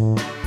Mm-hmm.